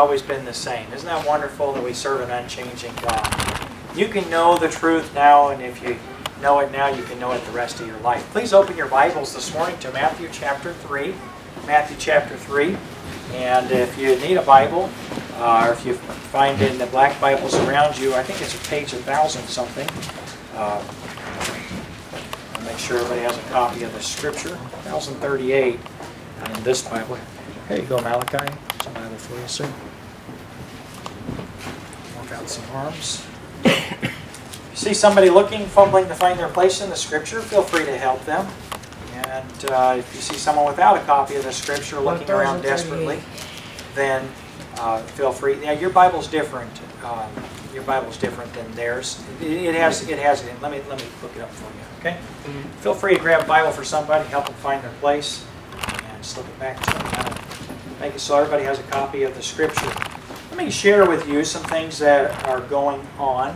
always been the same. Isn't that wonderful that we serve an unchanging God? You can know the truth now, and if you know it now, you can know it the rest of your life. Please open your Bibles this morning to Matthew chapter 3. Matthew chapter 3. And if you need a Bible, uh, or if you find in the black Bibles around you, I think it's a page 1000 something. Uh, make sure everybody has a copy of the scripture. 1038 in this Bible. Here you go, Malachi. There's a Bible for you, sir. Work out some arms. you see somebody looking, fumbling to find their place in the scripture, feel free to help them. And uh, if you see someone without a copy of the scripture looking around desperately, then uh, feel free. Yeah, your Bible's different. Um, your Bible's different than theirs. It, it, has it has it. Let me let me look it up for you. Okay. Mm -hmm. Feel free to grab a Bible for somebody, help them find their place, and slip it back to them. Make it so everybody has a copy of the Scripture. Let me share with you some things that are going on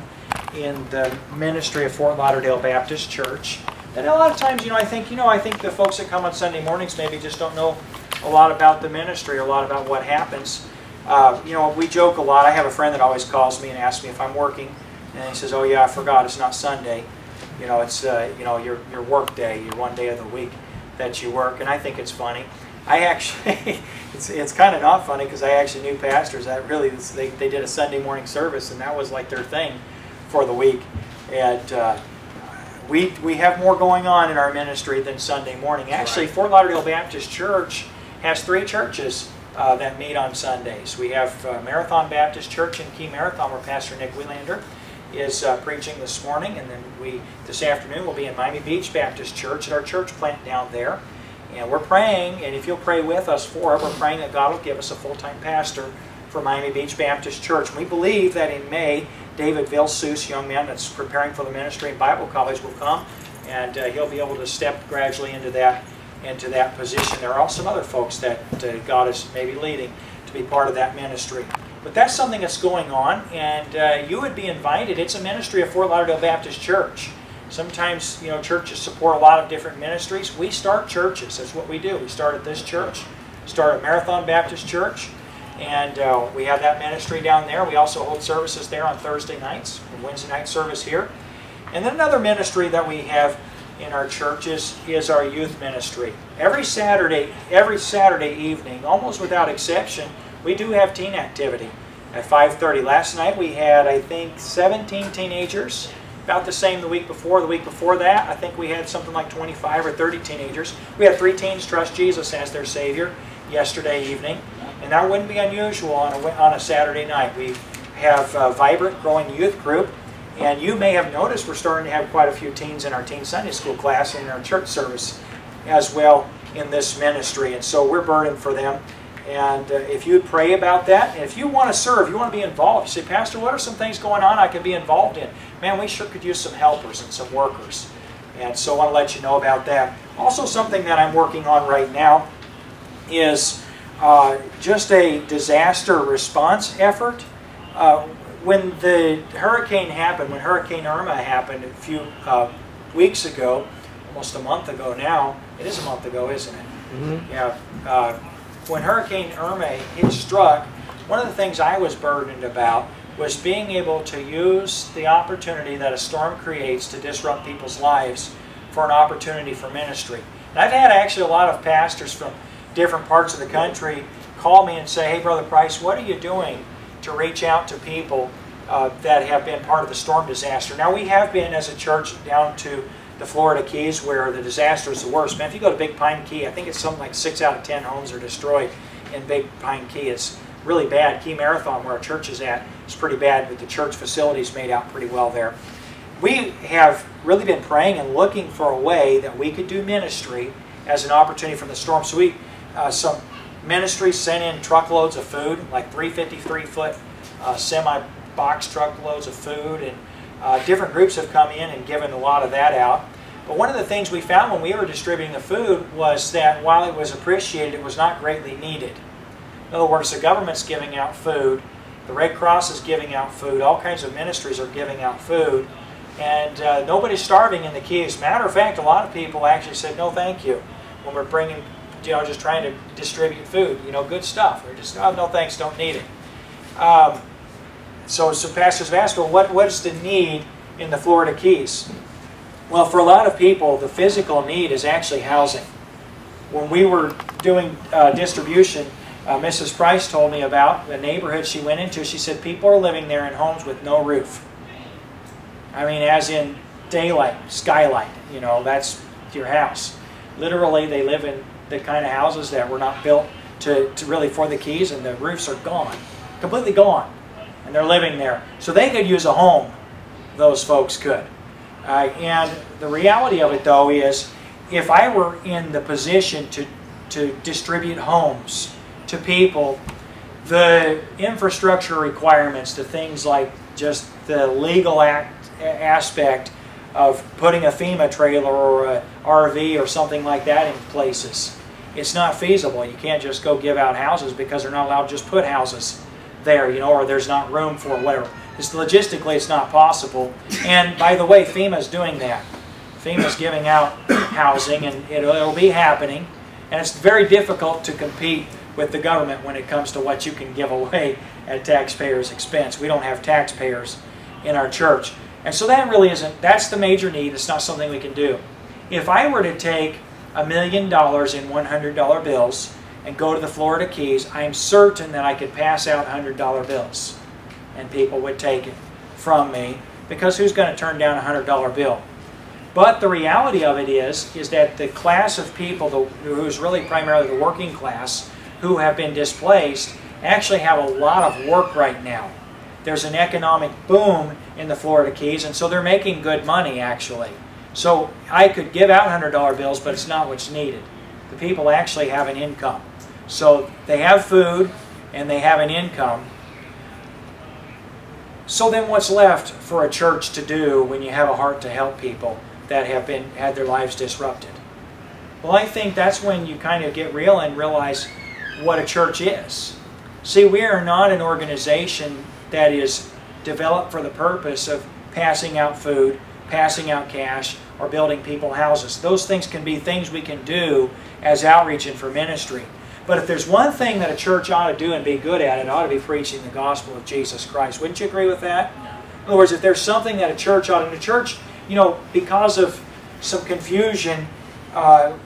in the ministry of Fort Lauderdale Baptist Church. And a lot of times, you know, I think, you know, I think the folks that come on Sunday mornings maybe just don't know a lot about the ministry, a lot about what happens. Uh, you know, we joke a lot. I have a friend that always calls me and asks me if I'm working, and he says, "Oh yeah, I forgot. It's not Sunday. You know, it's uh, you know your your work day, your one day of the week that you work." And I think it's funny. I actually, it's it's kind of not funny because I actually knew pastors that really they they did a Sunday morning service, and that was like their thing for the week, and. Uh, we, we have more going on in our ministry than Sunday morning. Actually, right. Fort Lauderdale Baptist Church has three churches uh, that meet on Sundays. We have uh, Marathon Baptist Church in Key Marathon, where Pastor Nick Wielander is uh, preaching this morning, and then we this afternoon will be in Miami Beach Baptist Church at our church plant down there. And we're praying, and if you'll pray with us for it, we're praying that God will give us a full-time pastor for Miami Beach Baptist Church. We believe that in May, David Vilsus, young man that's preparing for the ministry in Bible college, will come, and uh, he'll be able to step gradually into that into that position. There are also some other folks that uh, God is maybe leading to be part of that ministry. But that's something that's going on, and uh, you would be invited. It's a ministry of Fort Lauderdale Baptist Church. Sometimes, you know, churches support a lot of different ministries. We start churches. That's what we do. We start at this church, start at Marathon Baptist Church, and uh, we have that ministry down there. We also hold services there on Thursday nights, Wednesday night service here. And then another ministry that we have in our churches is our youth ministry. Every Saturday, every Saturday evening, almost without exception, we do have teen activity at 5.30. Last night we had, I think, 17 teenagers, about the same the week before. The week before that, I think we had something like 25 or 30 teenagers. We had three teens trust Jesus as their Savior yesterday evening, and that wouldn't be unusual on a, on a Saturday night. We have a vibrant, growing youth group and you may have noticed we're starting to have quite a few teens in our teen Sunday school class and in our church service as well in this ministry. And so we're burdened for them. And uh, if you'd pray about that, and if you want to serve, you want to be involved, you say, Pastor, what are some things going on I can be involved in? Man, we sure could use some helpers and some workers. And so I want to let you know about that. Also, something that I'm working on right now is uh, just a disaster response effort. Uh, when the hurricane happened, when Hurricane Irma happened a few uh, weeks ago, almost a month ago now, it is a month ago, isn't it? Mm -hmm. Yeah. When Hurricane Irma hit struck, one of the things I was burdened about was being able to use the opportunity that a storm creates to disrupt people's lives for an opportunity for ministry. And I've had actually a lot of pastors from different parts of the country call me and say, hey, Brother Price, what are you doing to reach out to people uh, that have been part of the storm disaster. Now, we have been as a church down to the Florida Keys where the disaster is the worst. Man, if you go to Big Pine Key, I think it's something like 6 out of 10 homes are destroyed in Big Pine Key. It's really bad. Key Marathon, where our church is at, is pretty bad, but the church facilities made out pretty well there. We have really been praying and looking for a way that we could do ministry as an opportunity from the storm. So we, uh, some ministries sent in truckloads of food, like 353 foot uh, semi box truckloads of food, and uh, different groups have come in and given a lot of that out. But one of the things we found when we were distributing the food was that while it was appreciated, it was not greatly needed. In other words, the government's giving out food, the Red Cross is giving out food, all kinds of ministries are giving out food, And uh, nobody's starving in the Keys. Matter of fact, a lot of people actually said no thank you when we're bringing, you know, just trying to distribute food. You know, good stuff. They're just, oh, no thanks, don't need it. Um, so, so pastors have asked, well, what, what is the need in the Florida Keys? Well, for a lot of people, the physical need is actually housing. When we were doing uh, distribution, uh, Mrs. Price told me about the neighborhood she went into. She said people are living there in homes with no roof. I mean, as in daylight, skylight, you know, that's your house. Literally, they live in the kind of houses that were not built to, to really for the keys, and the roofs are gone, completely gone. And they're living there. So they could use a home, those folks could. Uh, and the reality of it, though, is if I were in the position to, to distribute homes to people, the infrastructure requirements, the things like just the legal act, aspect of putting a FEMA trailer or a RV or something like that in places. It's not feasible. You can't just go give out houses because they're not allowed to just put houses there, you know, or there's not room for whatever. It's logistically, it's not possible. And by the way, FEMA's doing that. FEMA's giving out housing, and it'll, it'll be happening. And it's very difficult to compete with the government when it comes to what you can give away at taxpayers' expense. We don't have taxpayers in our church. And so that really isn't, that's the major need. It's not something we can do. If I were to take a million dollars in $100 bills and go to the Florida Keys, I'm certain that I could pass out $100 bills and people would take it from me because who's going to turn down a $100 bill? But the reality of it is, is that the class of people the, who's really primarily the working class who have been displaced actually have a lot of work right now. There's an economic boom in the Florida Keys, and so they're making good money actually. So I could give out $100 bills, but it's not what's needed. The people actually have an income. So they have food and they have an income, so then what's left for a church to do when you have a heart to help people that have been had their lives disrupted? Well, I think that's when you kind of get real and realize what a church is. See, we are not an organization that is developed for the purpose of passing out food, passing out cash, or building people houses. Those things can be things we can do as outreach and for ministry. But if there's one thing that a church ought to do and be good at, it ought to be preaching the gospel of Jesus Christ. Wouldn't you agree with that? In other words, if there's something that a church ought to do, church, you know, because of some confusion uh,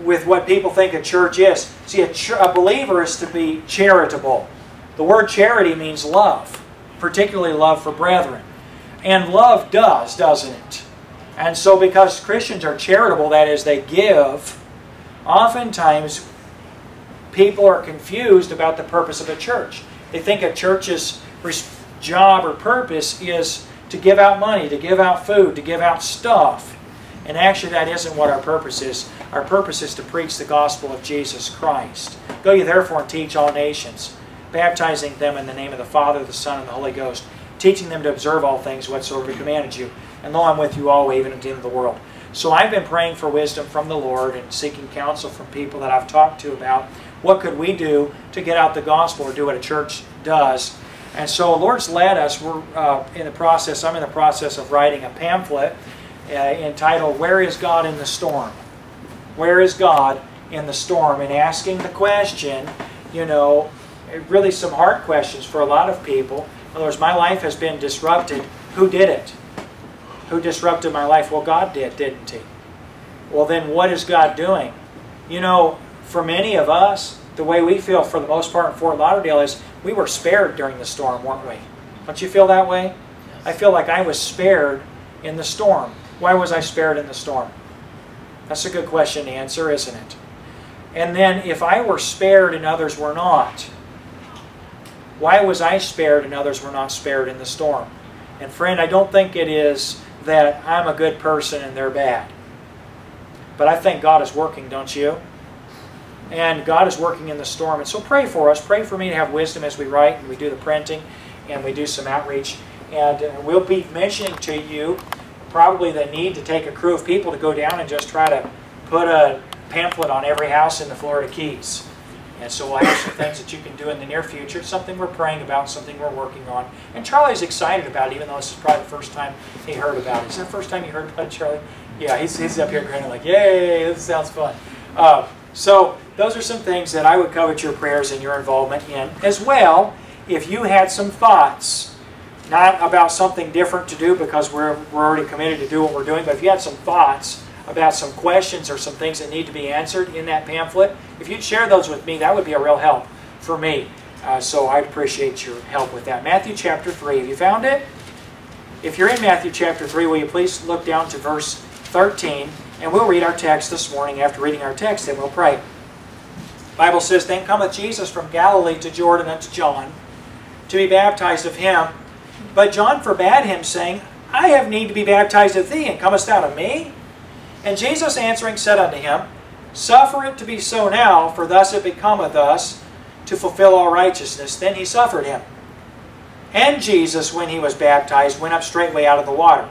with what people think a church is. See, a, ch a believer is to be charitable. The word charity means love, particularly love for brethren. And love does, doesn't it? And so because Christians are charitable, that is, they give, oftentimes people are confused about the purpose of a church. They think a church's job or purpose is to give out money, to give out food, to give out stuff. And actually that isn't what our purpose is. Our purpose is to preach the gospel of Jesus Christ. Go ye therefore and teach all nations, baptizing them in the name of the Father, the Son, and the Holy Ghost, teaching them to observe all things whatsoever we commanded you. And lo, I'm with you always, even unto the end of the world. So I've been praying for wisdom from the Lord and seeking counsel from people that I've talked to about what could we do to get out the gospel or do what a church does. And so Lord's led us. We're uh, in the process, I'm in the process of writing a pamphlet uh, entitled, Where is God in the Storm? Where is God in the storm? And asking the question, you know, really some hard questions for a lot of people. In other words, my life has been disrupted. Who did it? Who disrupted my life? Well, God did, didn't He? Well, then what is God doing? You know, for many of us, the way we feel for the most part in Fort Lauderdale is we were spared during the storm, weren't we? Don't you feel that way? I feel like I was spared in the storm. Why was I spared in the storm? That's a good question to answer, isn't it? And then if I were spared and others were not, why was I spared and others were not spared in the storm? And friend, I don't think it is that I'm a good person and they're bad. But I think God is working, don't you? And God is working in the storm. And so pray for us. Pray for me to have wisdom as we write and we do the printing and we do some outreach. And uh, we'll be mentioning to you probably the need to take a crew of people to go down and just try to put a pamphlet on every house in the Florida Keys. And so we'll have some things that you can do in the near future. Something we're praying about, something we're working on. And Charlie's excited about it, even though this is probably the first time he heard about it. Is that the first time you heard about it, Charlie? Yeah, he's, he's up here grinning like, yay, this sounds fun. Uh, so those are some things that I would covet your prayers and your involvement in. As well, if you had some thoughts, not about something different to do because we're, we're already committed to do what we're doing, but if you had some thoughts about some questions or some things that need to be answered in that pamphlet, if you'd share those with me, that would be a real help for me. Uh, so I'd appreciate your help with that. Matthew chapter 3. Have you found it? If you're in Matthew chapter 3, will you please look down to verse 13, and we'll read our text this morning. After reading our text, then we'll pray. The Bible says, Then cometh Jesus from Galilee to Jordan unto John, to be baptized of him. But John forbade him, saying, I have need to be baptized of thee, and comest thou to me? And Jesus answering said unto him, Suffer it to be so now, for thus it becometh us to fulfill all righteousness. Then he suffered him. And Jesus, when he was baptized, went up straightway out of the water.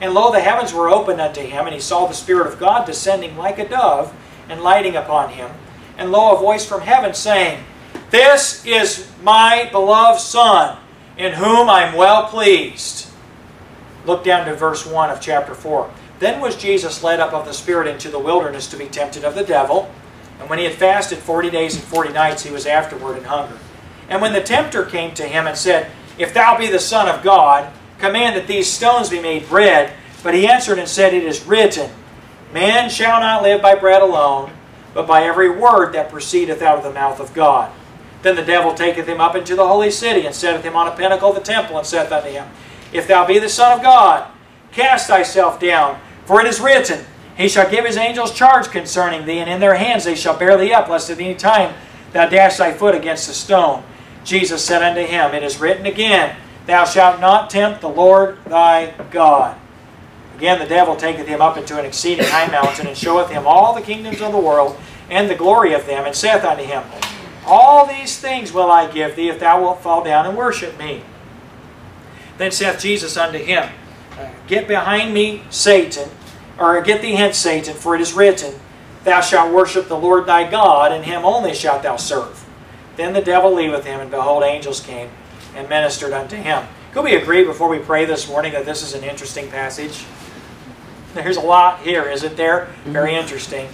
And lo, the heavens were opened unto him, and he saw the Spirit of God descending like a dove, and lighting upon him. And lo, a voice from heaven saying, This is my beloved Son, in whom I am well pleased. Look down to verse 1 of chapter 4. Then was Jesus led up of the Spirit into the wilderness to be tempted of the devil. And when he had fasted forty days and forty nights, he was afterward in hunger. And when the tempter came to him and said, If thou be the Son of God, command that these stones be made bread. But he answered and said, It is written, Man shall not live by bread alone, but by every word that proceedeth out of the mouth of God. Then the devil taketh him up into the holy city, and setteth him on a pinnacle of the temple, and saith unto him, If thou be the Son of God, cast thyself down, for it is written, He shall give His angels charge concerning thee, and in their hands they shall bear thee up, lest at any time thou dash thy foot against a stone. Jesus said unto him, It is written again, Thou shalt not tempt the Lord thy God. Again, the devil taketh him up into an exceeding high mountain, and showeth him all the kingdoms of the world, and the glory of them, and saith unto him, All these things will I give thee, if thou wilt fall down and worship me. Then saith Jesus unto him, uh, Get behind me, Satan, or get thee hence, Satan, for it is written, Thou shalt worship the Lord thy God, and him only shalt thou serve. Then the devil leaveth him, and behold, angels came and ministered unto him. Could we agree before we pray this morning that this is an interesting passage? There's a lot here, isn't there? Mm-hmm. Very interesting.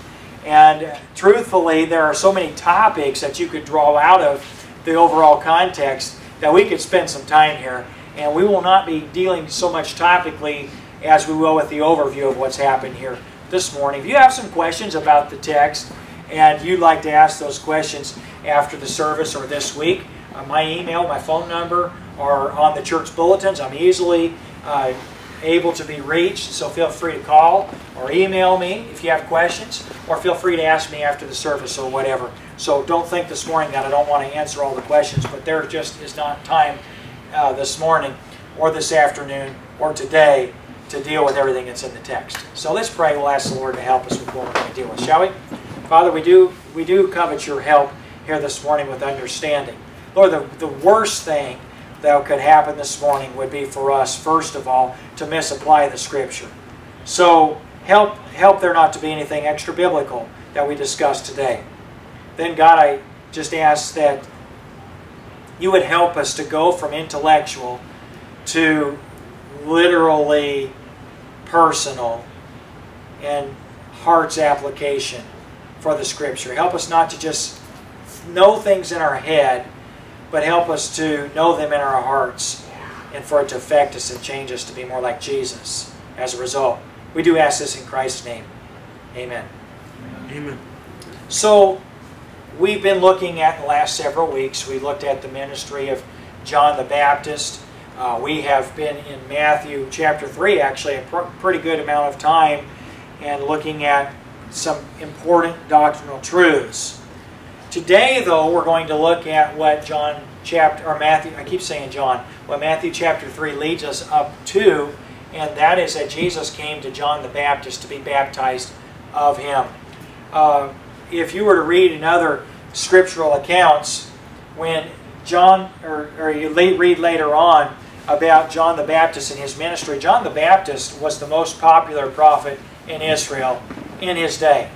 And truthfully, there are so many topics that you could draw out of the overall context that we could spend some time here. And we will not be dealing so much topically as we will with the overview of what's happened here this morning. If you have some questions about the text and you'd like to ask those questions after the service or this week, my email, my phone number are on the church bulletins. I'm easily uh, able to be reached, so feel free to call or email me if you have questions, or feel free to ask me after the service or whatever. So don't think this morning that I don't want to answer all the questions, but there just is not time uh, this morning or this afternoon or today to deal with everything that's in the text. So let's pray. We'll ask the Lord to help us with what we're going to deal with, shall we? Father, we do we do covet your help here this morning with understanding. Lord, the, the worst thing that could happen this morning would be for us, first of all, to misapply the Scripture. So help help there not to be anything extra biblical that we discuss today. Then, God, I just ask that you would help us to go from intellectual to literally personal and heart's application for the Scripture. Help us not to just know things in our head, but help us to know them in our hearts and for it to affect us and change us to be more like Jesus as a result. We do ask this in Christ's name. Amen. Amen. So, we've been looking at the last several weeks, we looked at the ministry of John the Baptist. Uh, we have been in Matthew chapter 3, actually, a pr pretty good amount of time, and looking at some important doctrinal truths. Today, though, we're going to look at what John chapter, or Matthew, I keep saying John, what Matthew chapter 3 leads us up to, and that is that Jesus came to John the Baptist to be baptized of him. Uh, if you were to read in other scriptural accounts, when John, or, or you read later on about John the Baptist and his ministry, John the Baptist was the most popular prophet in Israel in his day.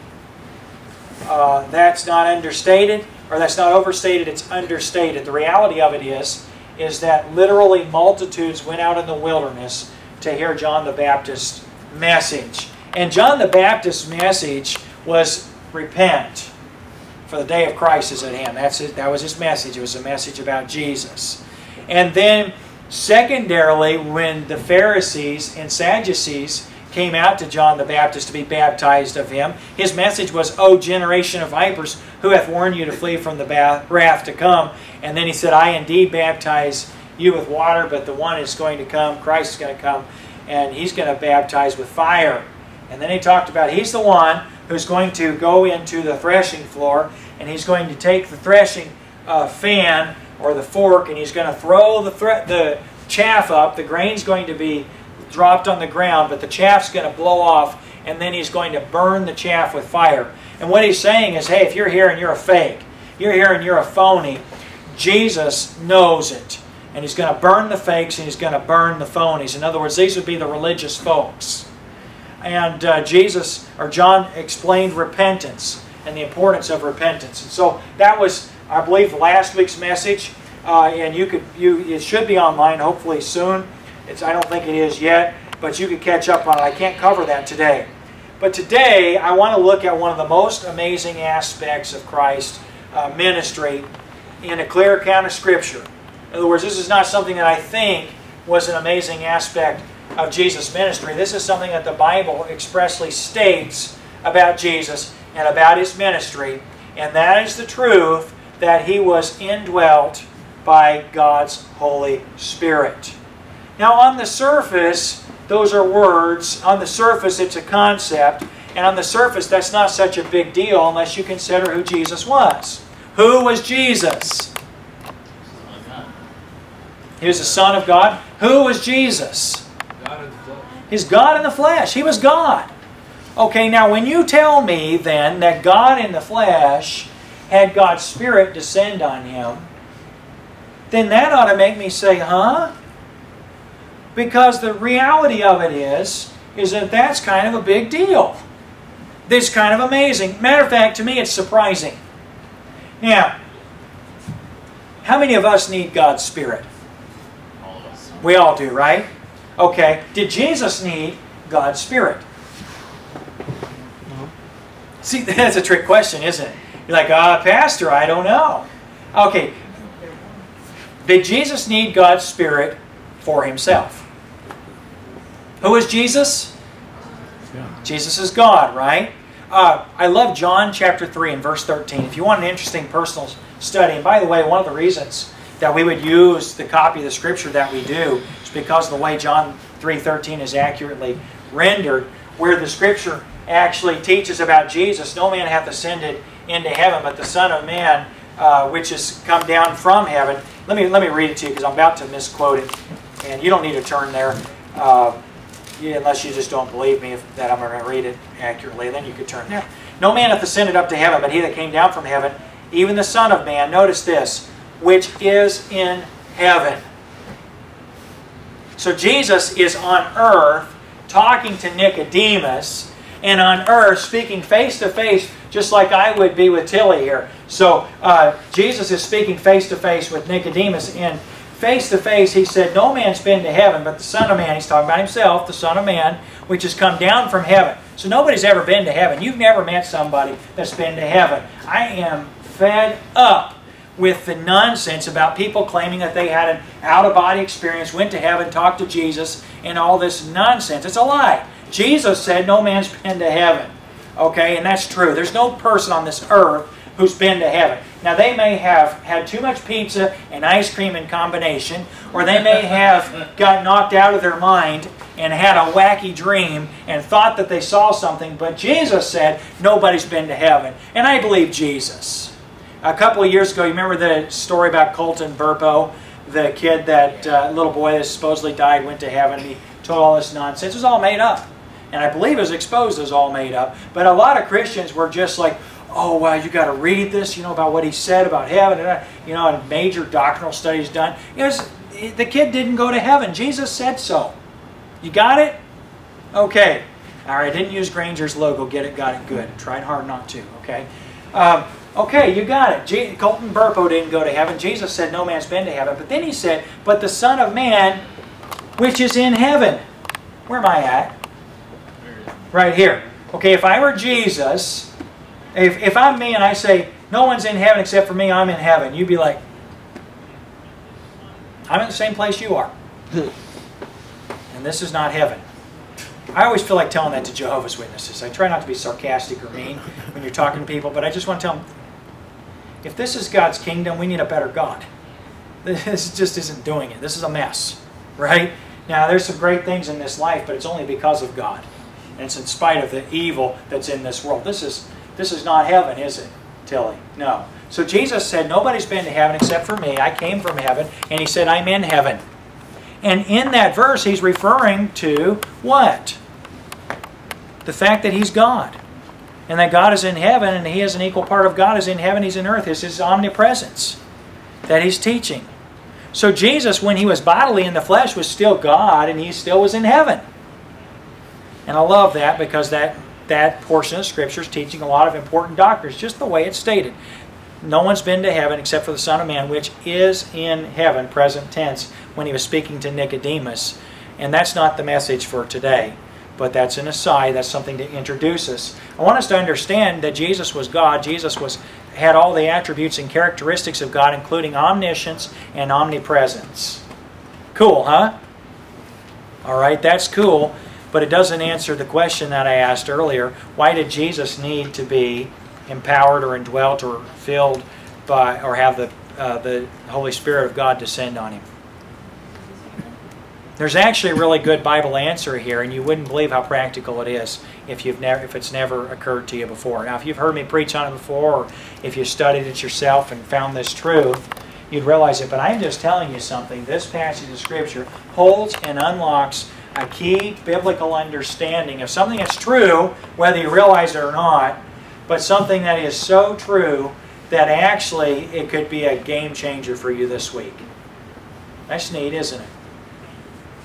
Uh, that's not understated. or that's not overstated, it's understated. The reality of it is, is that literally multitudes went out in the wilderness to hear John the Baptist's message. And John the Baptist's message was repent, for the day of Christ is at hand. That's it, that was his message. It was a message about Jesus. And then, secondarily, when the Pharisees and Sadducees came out to John the Baptist to be baptized of him. His message was, O generation of vipers, who hath warned you to flee from the wrath to come? And then he said, I indeed baptize you with water, but the one is going to come, Christ is going to come, and he's going to baptize with fire. And then he talked about he's the one who's going to go into the threshing floor, and he's going to take the threshing uh, fan or the fork, and he's going to throw the, the chaff up. The grain's going to be dropped on the ground, but the chaff's going to blow off, and then he's going to burn the chaff with fire. And what he's saying is, hey, if you're here and you're a fake, you're here and you're a phony, Jesus knows it. And he's going to burn the fakes and he's going to burn the phonies. In other words, these would be the religious folks. And uh, Jesus, or John, explained repentance and the importance of repentance. And so that was, I believe, last week's message. Uh, and you could, you, it should be online hopefully soon. It's, I don't think it is yet, but you can catch up on it. I can't cover that today. But today, I want to look at one of the most amazing aspects of Christ's uh, ministry in a clear account of Scripture. In other words, this is not something that I think was an amazing aspect of Jesus' ministry. This is something that the Bible expressly states about Jesus and about His ministry, and that is the truth that He was indwelt by God's Holy Spirit. Now on the surface, those are words. On the surface, it's a concept. And on the surface, that's not such a big deal unless you consider who Jesus was. Who was Jesus? He was the Son of God. Who was Jesus? He's God in the flesh. He was God. Okay, now when you tell me then that God in the flesh had God's Spirit descend on him, then that ought to make me say, huh? Because the reality of it is, is that that's kind of a big deal. It's kind of amazing. Matter of fact, to me, it's surprising. Now, how many of us need God's Spirit? All of us. We all do, right? Okay. Did Jesus need God's Spirit? See, that's a trick question, isn't it? You're like, uh, Pastor, I don't know. Okay. Did Jesus need God's Spirit for himself? Who is Jesus? Yeah. Jesus is God, right? Uh, I love John chapter 3 and verse 13. If you want an interesting personal study, and by the way, one of the reasons that we would use the copy of the scripture that we do is because of the way John 3.13 is accurately rendered, where the scripture actually teaches about Jesus. No man hath ascended into heaven, but the Son of Man, uh, which has come down from heaven. Let me, let me read it to you because I'm about to misquote it. And you don't need to turn there. Uh, unless you just don't believe me if, that I'm going to read it accurately, then you could turn there. No man hath ascended up to heaven, but he that came down from heaven, even the Son of Man, notice this, which is in heaven. So Jesus is on earth talking to Nicodemus, and on earth speaking face to face, just like I would be with Tilly here. So uh, Jesus is speaking face to face with Nicodemus in face to face, he said, No man's been to heaven, but the Son of Man, he's talking about himself, the Son of Man, which has come down from heaven. So nobody's ever been to heaven. You've never met somebody that's been to heaven. I am fed up with the nonsense about people claiming that they had an out-of-body experience, went to heaven, talked to Jesus, and all this nonsense. It's a lie. Jesus said no man's been to heaven. Okay, and that's true. There's no person on this earth who's been to heaven. Now, they may have had too much pizza and ice cream in combination, or they may have got knocked out of their mind and had a wacky dream and thought that they saw something, but Jesus said, nobody's been to heaven. And I believe Jesus. A couple of years ago, you remember the story about Colton Burpo, the kid that, uh, little boy that supposedly died, went to heaven. And he told all this nonsense. It was all made up. And I believe it was exposed as all made up. But a lot of Christians were just like, oh, well, you got to read this, you know, about what he said about heaven, and, you know, and major doctrinal studies done. It was, the kid didn't go to heaven. Jesus said so. You got it? Okay. All right, didn't use Granger's logo. Get it, got it, good. Tried hard not to, okay? Um, Okay, you got it. G Colton Burpo didn't go to heaven. Jesus said no man's been to heaven. But then he said, but the Son of Man, which is in heaven. Where am I at? Right here. Okay, if I were Jesus, if, if I'm me and I say, no one's in heaven except for me, I'm in heaven, you'd be like, I'm in the same place you are. and this is not heaven. I always feel like telling that to Jehovah's Witnesses. I try not to be sarcastic or mean when you're talking to people, but I just want to tell them, if this is God's kingdom, we need a better God. This just isn't doing it. This is a mess, right? Now, there's some great things in this life, but it's only because of God. And it's in spite of the evil that's in this world. This is, this is not heaven, is it, Tilly? No. So Jesus said, nobody's been to heaven except for me. I came from heaven. And he said, I'm in heaven. And in that verse, he's referring to what? The fact that he's God. And that God is in heaven, and he is an equal part of God is in heaven, he's in earth. It's his omnipresence that he's teaching. So Jesus, when he was bodily in the flesh, was still God, and he still was in heaven. And I love that because that, that portion of Scripture is teaching a lot of important doctrines, just the way it's stated. No one's been to heaven except for the Son of Man, which is in heaven, present tense, when he was speaking to Nicodemus. And that's not the message for today, but that's an aside. That's something to introduce us. I want us to understand that Jesus was God. Jesus was had all the attributes and characteristics of God, including omniscience and omnipresence. Cool, huh? All right, that's cool, but it doesn't answer the question that I asked earlier. Why did Jesus need to be empowered or indwelt or filled by or have the uh, the Holy Spirit of God descend on him? There's actually a really good Bible answer here, and you wouldn't believe how practical it is if you've never if it's never occurred to you before. Now, if you've heard me preach on it before, or if you studied it yourself and found this truth, you'd realize it. But I'm just telling you something. This passage of Scripture holds and unlocks a key biblical understanding of something that's true, whether you realize it or not, but something that is so true that actually it could be a game changer for you this week. That's neat, isn't it?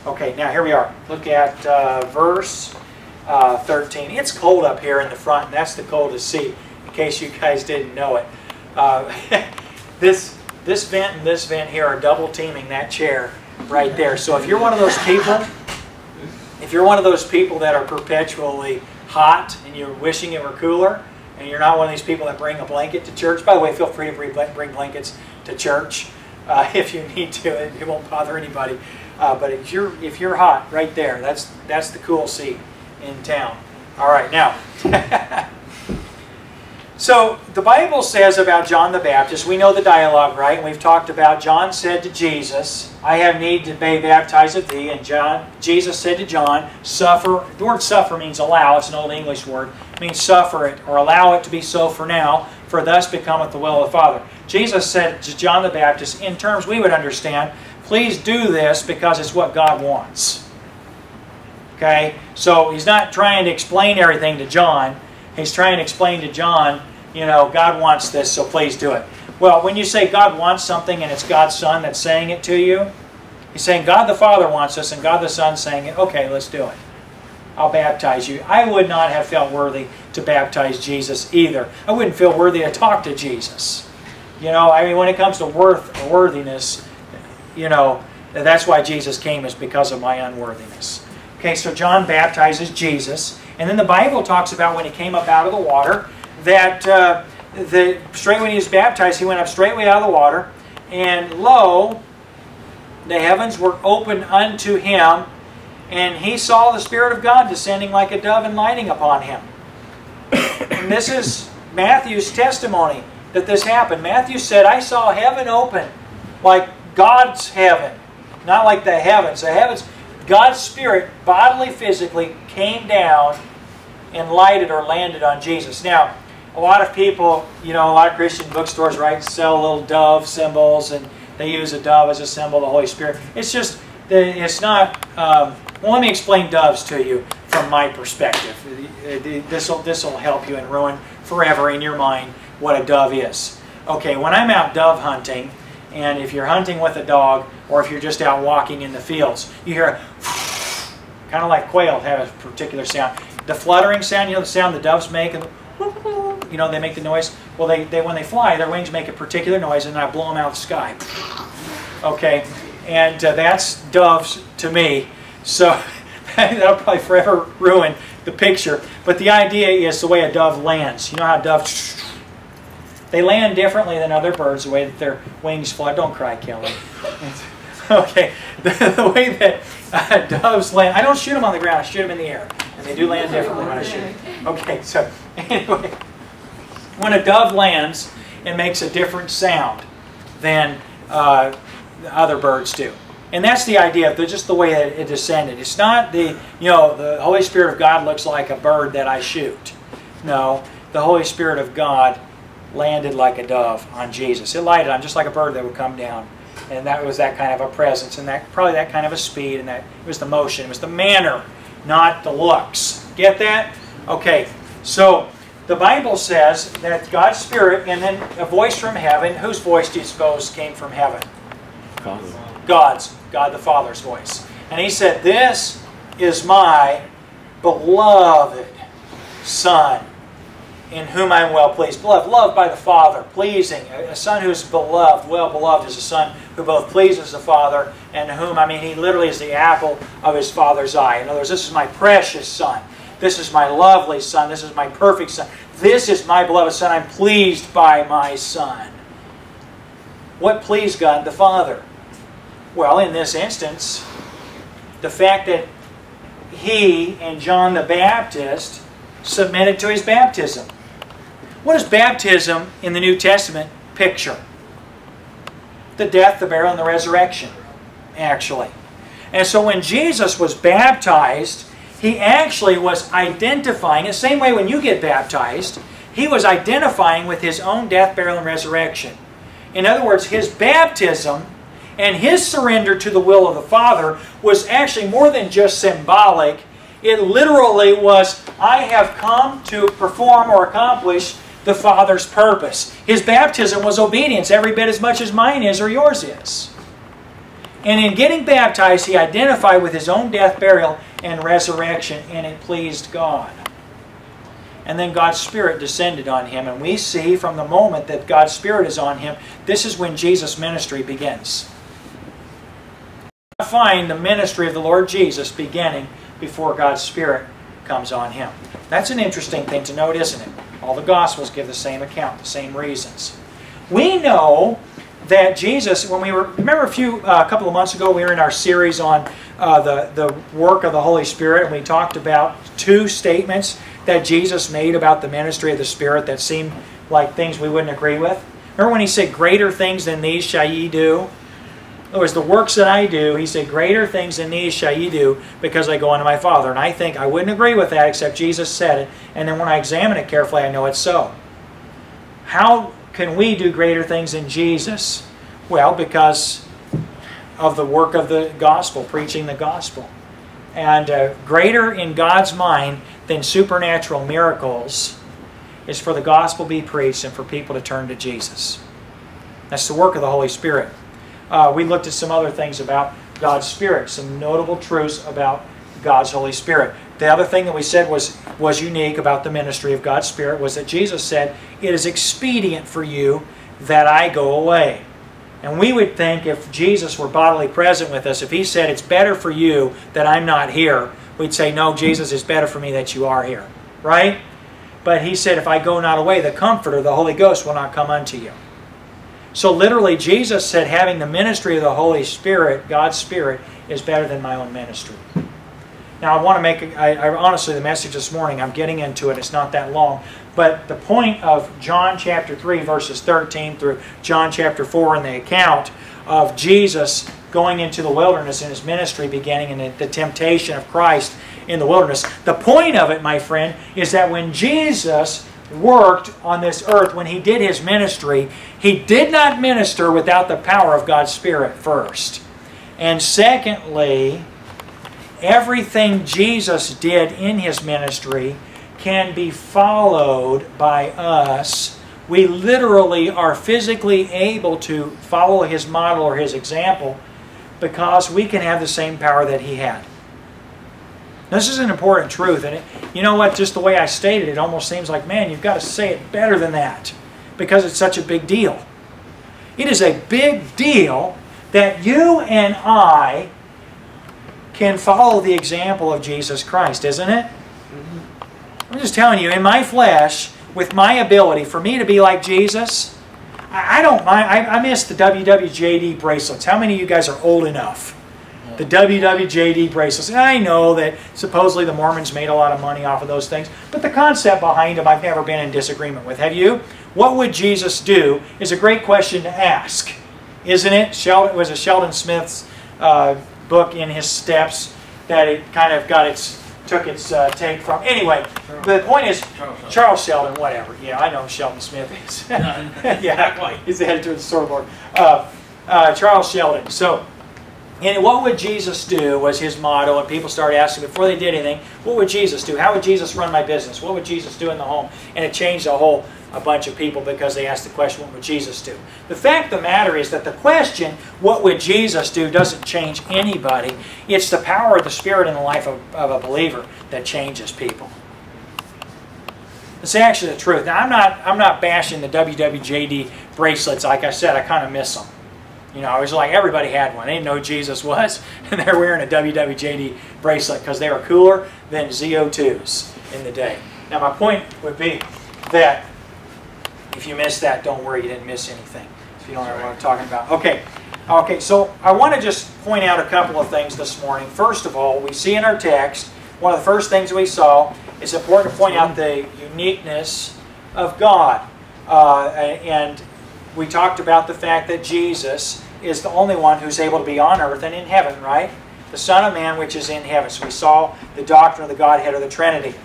Okay, now here we are. Look at uh, verse uh, 13. It's cold up here in the front, and that's the coldest seat, in case you guys didn't know it. Uh, this, this vent and this vent here are double teaming that chair right there. So if you're one of those people, if you're one of those people that are perpetually hot and you're wishing it were cooler, and you're not one of these people that bring a blanket to church, by the way, feel free to bring blankets to church uh, if you need to. It, won't bother anybody. Uh, but if you're if you're hot, right there, that's that's the cool seat in town. All right, now. so the Bible says about John the Baptist. We know the dialogue, right? We've talked about John said to Jesus, "I have need to be baptized of thee," and John Jesus said to John, "Suffer." The word "suffer" means allow. It's an old English word. It means suffer it or allow it to be so for now. For thus becometh the will of the Father. Jesus said to John the Baptist, in terms we would understand, Please do this because it's what God wants. Okay? So he's not trying to explain everything to John. He's trying to explain to John, you know, God wants this, so please do it. Well, when you say God wants something and it's God's Son that's saying it to you, he's saying God the Father wants this and God the Son saying okay, let's do it. I'll baptize you. I would not have felt worthy to baptize Jesus either. I wouldn't feel worthy to talk to Jesus. You know, I mean, when it comes to worth worthiness, you know, that's why Jesus came is because of my unworthiness. Okay, so John baptizes Jesus. And then the Bible talks about when he came up out of the water, that uh, the, straight when he was baptized, he went up straightway out of the water. And lo, the heavens were opened unto him, and he saw the Spirit of God descending like a dove and lighting upon him. and this is Matthew's testimony that this happened. Matthew said, I saw heaven open like God's heaven, not like the heavens. The heavens, God's Spirit, bodily, physically, came down and lighted or landed on Jesus. Now, a lot of people, you know, a lot of Christian bookstores, right, sell little dove symbols, and they use a dove as a symbol of the Holy Spirit. It's just, it's not, um, well, let me explain doves to you from my perspective. This will this will help you and ruin forever in your mind what a dove is. Okay, when I'm out dove hunting, and if you're hunting with a dog, or if you're just out walking in the fields, you hear kind of like quail have a particular sound. The fluttering sound, you know the sound the doves make, and you know, they make the noise. Well, they, they when they fly, their wings make a particular noise, and I blow them out of the sky. Okay, and uh, that's doves to me. So that'll probably forever ruin the picture. But the idea is the way a dove lands. You know how doves, they land differently than other birds, the way that their wings fly. Don't cry, Kelly. okay, the, the, way that uh, doves land, I don't shoot them on the ground, I shoot them in the air. And they do land differently when I shoot them. Okay, so anyway, when a dove lands, it makes a different sound than uh, other birds do. And that's the idea of the, just the way it, it descended. It's not the, you know, the Holy Spirit of God looks like a bird that I shoot. No, the Holy Spirit of God landed like a dove on Jesus. It lighted on just like a bird that would come down. And that was that kind of a presence and that probably that kind of a speed and that it was the motion. It was the manner, not the looks. Get that? Okay. So the Bible says that God's Spirit and then a voice from heaven, whose voice do you suppose came from heaven? God's. God's, God the Father's voice. And he said, This is my beloved Son, in whom I am well pleased. Beloved, loved by the Father, pleasing. A son who is beloved, well beloved, is a son who both pleases the Father and whom, I mean, he literally is the apple of his Father's eye. In other words, this is my precious Son. This is my lovely Son. This is my perfect Son. This is my beloved Son. I'm pleased by my Son. What pleased God the Father? Well, in this instance, the fact that he and John the Baptist submitted to his baptism. What does baptism in the New Testament picture? The death, the burial, and the resurrection, actually. And so when Jesus was baptized, he actually was identifying, the same way when you get baptized, he was identifying with his own death, burial, and resurrection. In other words, his baptism and his surrender to the will of the Father was actually more than just symbolic. It literally was, I have come to perform or accomplish the Father's purpose. His baptism was obedience every bit as much as mine is or yours is. And in getting baptized, he identified with his own death, burial, and resurrection, and it pleased God. And then God's Spirit descended on him. And we see from the moment that God's Spirit is on him, this is when Jesus' ministry begins I find the ministry of the Lord Jesus beginning before God's Spirit comes on him. That's an interesting thing to note, isn't it? All the Gospels give the same account, the same reasons. We know that Jesus, when we were, remember a few, uh, a couple of months ago, we were in our series on uh, the, the work of the Holy Spirit, and we talked about two statements that Jesus made about the ministry of the Spirit that seemed like things we wouldn't agree with. Remember when he said, Greater things than these shall ye do? Other words, the works that I do, he said, greater things than these shall ye do because I go unto my Father. And I think I wouldn't agree with that except Jesus said it. And then when I examine it carefully, I know it's so. How can we do greater things than Jesus? Well, because of the work of the gospel, preaching the gospel. And uh, greater in God's mind than supernatural miracles is for the gospel to be preached and for people to turn to Jesus. That's the work of the Holy Spirit. Uh, we looked at some other things about God's Spirit, some notable truths about God's Holy Spirit. The other thing that we said was, was unique about the ministry of God's Spirit was that Jesus said, It is expedient for you that I go away. And we would think if Jesus were bodily present with us, if He said, It's better for you that I'm not here, we'd say, No, Jesus, it's better for me that you are here. Right? But He said, If I go not away, the Comforter, the Holy Ghost, will not come unto you. So literally, Jesus said having the ministry of the Holy Spirit, God's Spirit, is better than my own ministry. Now, I want to make, I, I, honestly, the message this morning, I'm getting into it, it's not that long. But the point of John chapter 3, verses 13 through John chapter 4 in the account of Jesus going into the wilderness in his ministry, beginning in the, the temptation of Christ in the wilderness. The point of it, my friend, is that when Jesus worked on this earth, when he did his ministry, he did not minister without the power of God's Spirit first. And secondly, everything Jesus did in his ministry can be followed by us. We literally are physically able to follow his model or his example because we can have the same power that he had. This is an important truth, and you know what, just the way I stated it almost seems like, man, you've got to say it better than that because it's such a big deal. It is a big deal that you and I can follow the example of Jesus Christ, isn't it? Mm-hmm. I'm just telling you, in my flesh, with my ability, for me to be like Jesus, I, I don't mind. I, I miss the WWJD bracelets. How many of you guys are old enough? The WWJD bracelets. And I know that supposedly the Mormons made a lot of money off of those things, but the concept behind them I've never been in disagreement with. Have you? What would Jesus do is a great question to ask, isn't it? Sheldon, was a Shelton Smith's uh, book in his steps that it kind of got its took its uh, take from. Anyway, the point is Charles Charles Sheldon, whatever. Yeah, I know who Shelton Smith is. yeah, he's the editor of the Sword Uh, uh, Charles Sheldon. So, and what would Jesus do was his motto, and people started asking before they did anything, what would Jesus do? How would Jesus run my business? What would Jesus do in the home? And it changed a whole a bunch of people because they asked the question, what would Jesus do? The fact of the matter is that the question, what would Jesus do, doesn't change anybody. It's the power of the Spirit in the life of, of a believer that changes people. It's actually the truth. Now, I'm not, I'm not bashing the WWJD bracelets. Like I said, I kind of miss them. You know, I was like, everybody had one. They didn't know who Jesus was, and they're wearing a WWJD bracelet because they were cooler than ZO2s in the day. Now, my point would be that if you missed that, don't worry, you didn't miss anything. If you don't know what I'm talking about. Okay, okay. So I want to just point out a couple of things this morning. First of all, we see in our text one of the first things we saw. It's important to point out the uniqueness of God, uh, and we talked about the fact that Jesus is the only one who's able to be on earth and in heaven, right? The Son of Man which is in heaven. So we saw the doctrine of the Godhead of the Trinity.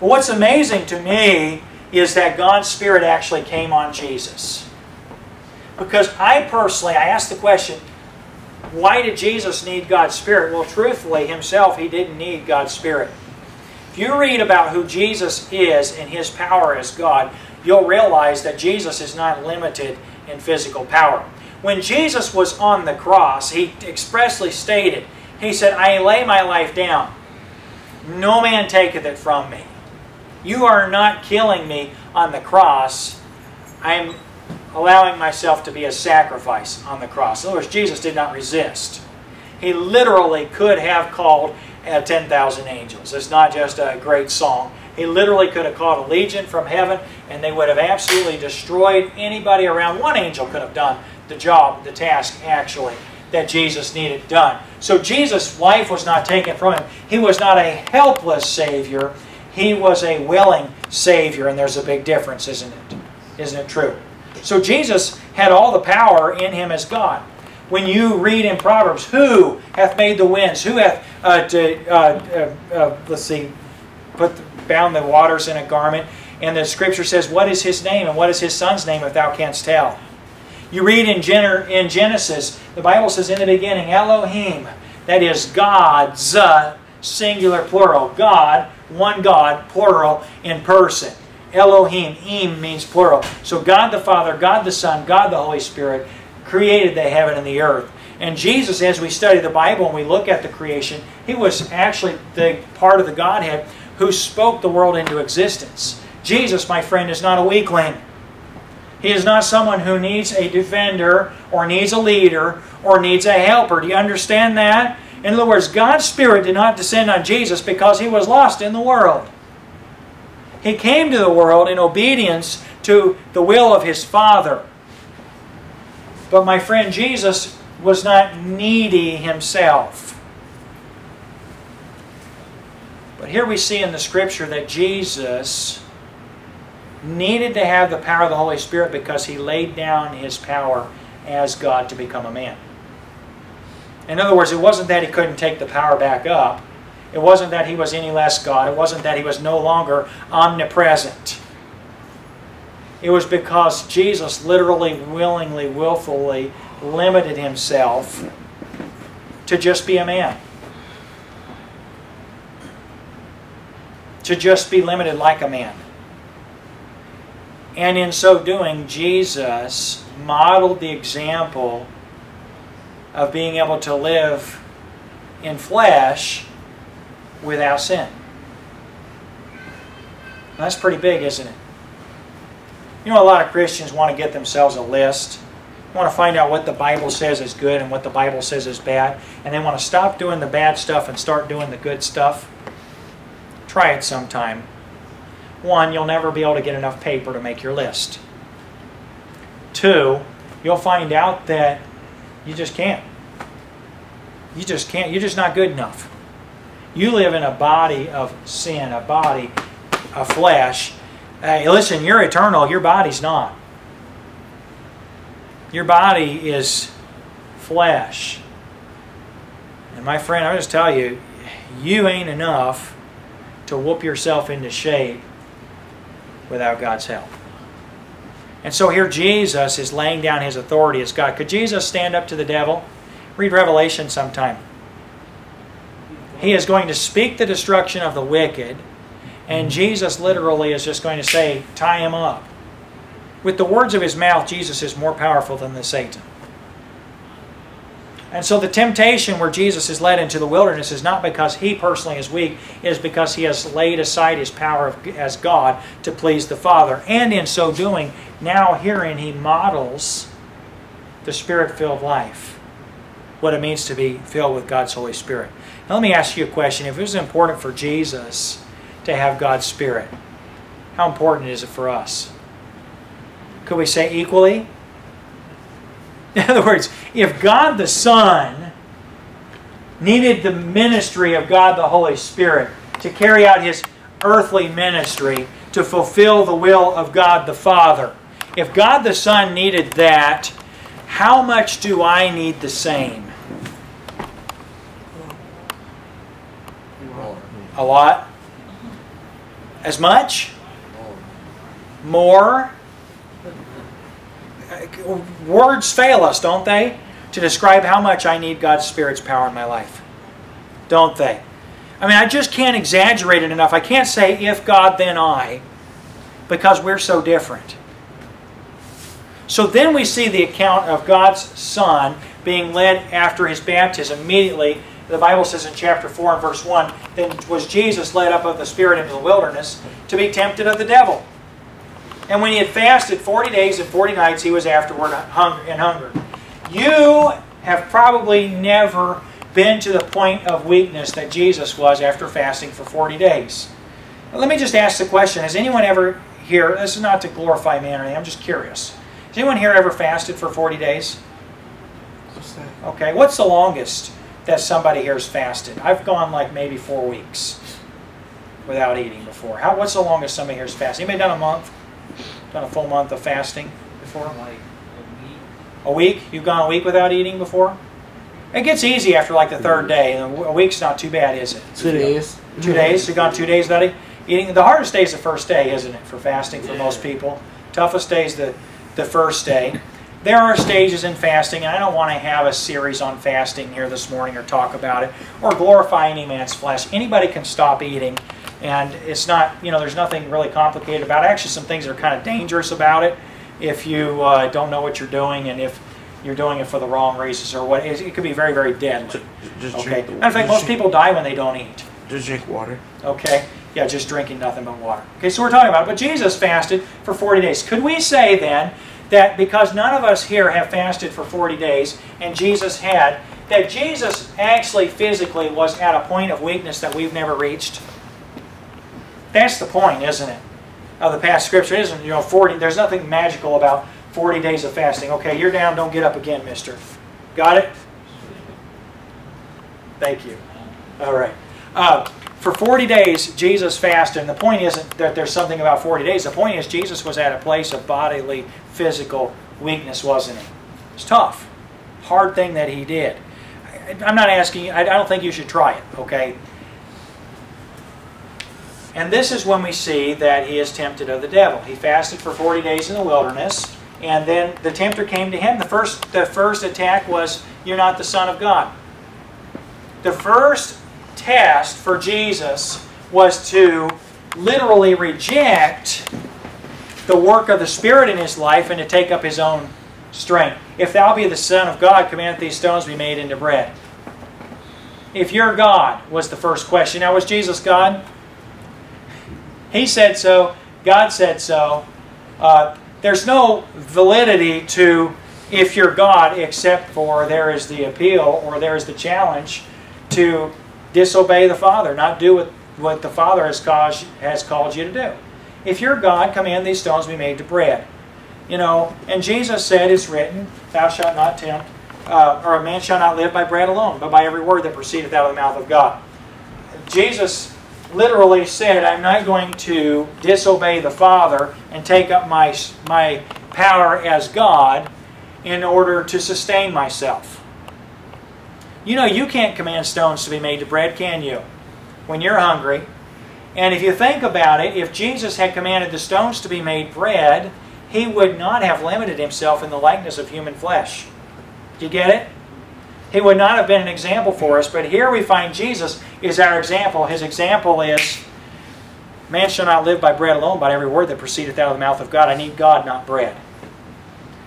But what's amazing to me is that God's Spirit actually came on Jesus. Because I personally, I asked the question, why did Jesus need God's Spirit? Well, truthfully, himself, he didn't need God's Spirit. If you read about who Jesus is and his power as God, you'll realize that Jesus is not limited in physical power. When Jesus was on the cross, he expressly stated, he said, I lay my life down. No man taketh it from me. You are not killing me on the cross. I'm allowing myself to be a sacrifice on the cross. In other words, Jesus did not resist. He literally could have called uh, 10,000 angels. It's not just a great song. He literally could have called a legion from heaven and they would have absolutely destroyed anybody around. One angel could have done the job, the task actually, that Jesus needed done. So Jesus' life was not taken from him. He was not a helpless Savior. He was a willing Savior, and there's a big difference, isn't it? Isn't it true? So Jesus had all the power in him as God. When you read in Proverbs, who hath made the winds? Who hath, uh, to, uh, uh, uh, let's see, put bound the waters in a garment? And the scripture says, what is his name and what is his son's name if thou canst tell? You read in, in Genesis, the Bible says in the beginning, Elohim, that is God's singular plural. God, one God, plural, in person. Elohim, Im means plural. So God the Father, God the Son, God the Holy Spirit created the heaven and the earth. And Jesus, as we study the Bible and we look at the creation, He was actually the part of the Godhead who spoke the world into existence. Jesus, my friend, is not a weakling. He is not someone who needs a defender or needs a leader or needs a helper. Do you understand that? In other words, God's Spirit did not descend on Jesus because he was lost in the world. He came to the world in obedience to the will of his Father. But my friend, Jesus was not needy himself. But here we see in the Scripture that Jesus needed to have the power of the Holy Spirit because he laid down his power as God to become a man. In other words, it wasn't that he couldn't take the power back up. It wasn't that he was any less God. It wasn't that he was no longer omnipresent. It was because Jesus literally, willingly, willfully limited himself to just be a man. To just be limited like a man. And in so doing, Jesus modeled the example of being able to live in flesh without sin. That's pretty big, isn't it? You know, a lot of Christians want to get themselves a list. They want to find out what the Bible says is good and what the Bible says is bad. And they want to stop doing the bad stuff and start doing the good stuff. Try it sometime. One, you'll never be able to get enough paper to make your list. Two, you'll find out that you just can't. You just can't. You're just not good enough. You live in a body of sin, a body of flesh. Hey, listen, you're eternal. Your body's not. Your body is flesh. And my friend, I just tell you, you ain't enough to whoop yourself into shape without God's help. And so here Jesus is laying down his authority as God. Could Jesus stand up to the devil? Read Revelation sometime. He is going to speak the destruction of the wicked, and Jesus literally is just going to say, tie him up. With the words of his mouth, Jesus is more powerful than the Satan. And so the temptation where Jesus is led into the wilderness is not because he personally is weak, it is because he has laid aside his power as God to please the Father. And in so doing, now herein he models the Spirit-filled life, what it means to be filled with God's Holy Spirit. Now let me ask you a question. If it was important for Jesus to have God's Spirit, how important is it for us? Could we say equally? In other words, if God the Son needed the ministry of God the Holy Spirit to carry out his earthly ministry, to fulfill the will of God the Father, if God the Son needed that, how much do I need the same? A lot? As much? More? Words fail us, don't they? To describe how much I need God's Spirit's power in my life. Don't they? I mean, I just can't exaggerate it enough. I can't say, if God, then I, because we're so different. So then we see the account of God's Son being led after his baptism. Immediately, the Bible says in chapter 4 and verse 1, then was Jesus led up of the Spirit into the wilderness to be tempted of the devil. And when he had fasted 40 days and 40 nights, he was afterward in hunger. You have probably never been to the point of weakness that Jesus was after fasting for 40 days. Let me just ask the question, has anyone ever here, this is not to glorify man or anything, I'm just curious. Has anyone here ever fasted for 40 days? Okay, what's the longest that somebody here has fasted? I've gone like maybe four weeks without eating before. How? What's the longest somebody here has fasted? Anybody done a month? Done a full month of fasting before? Like a week. A week? You've gone a week without eating before? It gets easy after like the third mm-hmm. day. A week's not too bad, is it? Two days. Two mm-hmm. days? You've gone two days without eating? The hardest day is the first day, isn't it, for fasting for most people? Toughest day is the, the first day. There are stages in fasting, and I don't want to have a series on fasting here this morning or talk about it or glorify any man's flesh. Anybody can stop eating and it's not, you know, there's nothing really complicated about it. Actually, some things are kind of dangerous about it if you uh, don't know what you're doing and if you're doing it for the wrong reasons or what. It, could be very, very deadly. Just okay. drink. Matter of fact, most people die when they don't eat. Just drink water. Okay. Yeah, just drinking nothing but water. Okay, so we're talking about it. But Jesus fasted for 40 days. Could we say then that because none of us here have fasted for 40 days and Jesus had, that Jesus actually physically was at a point of weakness that we've never reached? That's the point, isn't it? Of the past scripture is isn't, you know, 40, there's nothing magical about 40 days of fasting. Okay, you're down, don't get up again, mister. Got it? Thank you. All right. Uh, for 40 days, Jesus fasted. And the point isn't that there's something about 40 days. The point is Jesus was at a place of bodily, physical weakness, wasn't he? It's tough. Hard thing that he did. I'm not asking, I don't think you should try it, okay? And this is when we see that he is tempted of the devil. He fasted for 40 days in the wilderness, and then the tempter came to him. The first, the first attack was, You're not the Son of God. The first test for Jesus was to literally reject the work of the Spirit in his life and to take up his own strength. If thou be the Son of God, command these stones be made into bread. If you're God, was the first question. Now, was Jesus God? He said so. God said so. Uh, there's no validity to if you're God except for there is the appeal or there is the challenge to disobey the Father, not do what, what the Father has, caused, has called you to do. If you're God, command these stones be made to bread. You know, and Jesus said, it's written, thou shalt not tempt, uh, or a man shall not live by bread alone, but by every word that proceedeth out of the mouth of God. Jesus literally said, I'm not going to disobey the Father and take up my, my power as God in order to sustain myself. You know, you can't command stones to be made to bread, can you? When you're hungry. And if you think about it, if Jesus had commanded the stones to be made bread, he would not have limited himself in the likeness of human flesh. Do you get it? He would not have been an example for us, but here we find Jesus is our example. His example is, man shall not live by bread alone, but every word that proceedeth out of the mouth of God. I need God, not bread.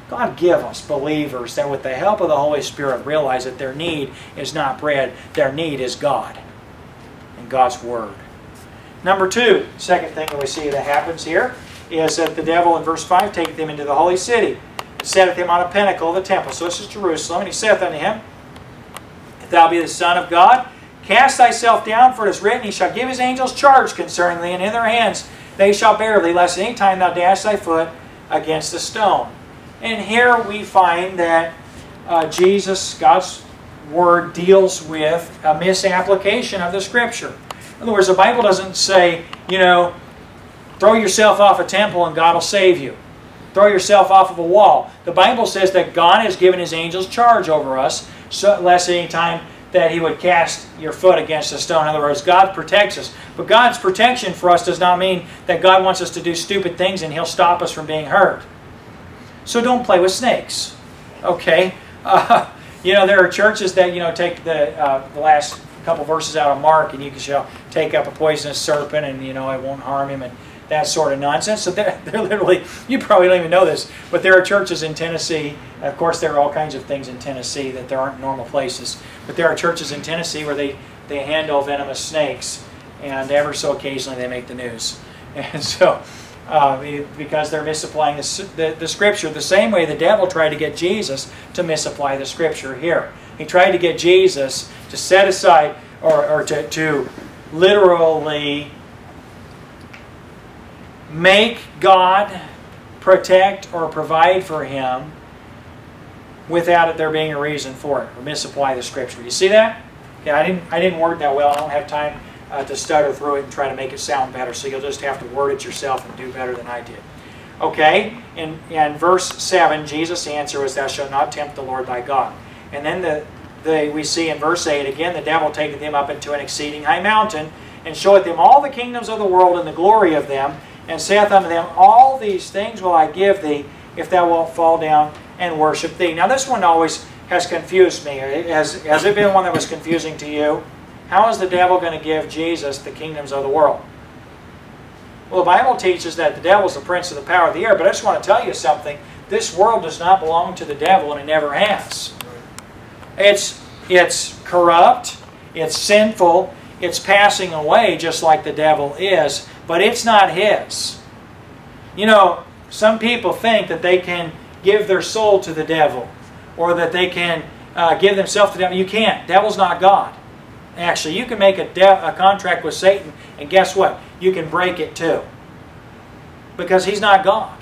God give us believers that with the help of the Holy Spirit realize that their need is not bread, their need is God and God's Word. Number two, second thing that we see that happens here is that the devil in verse 5 taketh him into the holy city, setteth him on a pinnacle of the temple. So this is Jerusalem, and he saith unto him, thou be the Son of God, cast thyself down, for it is written, He shall give His angels charge concerning thee, and in their hands they shall bear thee, lest any time thou dash thy foot against a stone. And here we find that uh, Jesus, God's Word, deals with a misapplication of the Scripture. In other words, the Bible doesn't say, you know, throw yourself off a temple and God will save you. Throw yourself off of a wall. The Bible says that God has given His angels charge over us, so, lest any time that He would cast your foot against a stone. In other words, God protects us. But God's protection for us does not mean that God wants us to do stupid things and He'll stop us from being hurt. So don't play with snakes. Okay? Uh, you know, there are churches that, you know, take the, uh, the last couple verses out of Mark and you can shall take up a poisonous serpent and, you know, it won't harm him and that sort of nonsense. So they're, they're literally, you probably don't even know this, but there are churches in Tennessee. Of course, there are all kinds of things in Tennessee that there aren't normal places. But there are churches in Tennessee where they, they handle venomous snakes and ever so occasionally they make the news. And so uh, because they're misapplying the, the, the, scripture the same way the devil tried to get Jesus to misapply the scripture here. He tried to get Jesus to set aside or, or to, to literally make God protect or provide for him without it there being a reason for it or misapply the scripture. You see that? Yeah, I didn't I didn't word that well. I don't have time uh, to stutter through it and try to make it sound better. So you'll just have to word it yourself and do better than I did. Okay, in, in verse 7, Jesus' answer was, Thou shalt not tempt the Lord thy God. And then the, the, we see in verse 8, again, the devil taketh him up into an exceeding high mountain, and showeth him all the kingdoms of the world and the glory of them, and saith unto them, All these things will I give thee, if thou wilt fall down and worship thee. Now this one always has confused me. Has, has it been one that was confusing to you? How is the devil going to give Jesus the kingdoms of the world? Well, the Bible teaches that the devil is the prince of the power of the air, but I just want to tell you something. This world does not belong to the devil, and it never has. It's, it's corrupt, it's sinful, it's passing away just like the devil is, but it's not his. You know, some people think that they can give their soul to the devil, or that they can uh, give themselves to the devil. You can't. Devil's not God. Actually, you can make a, a contract with Satan, and guess what? You can break it too. Because he's not God.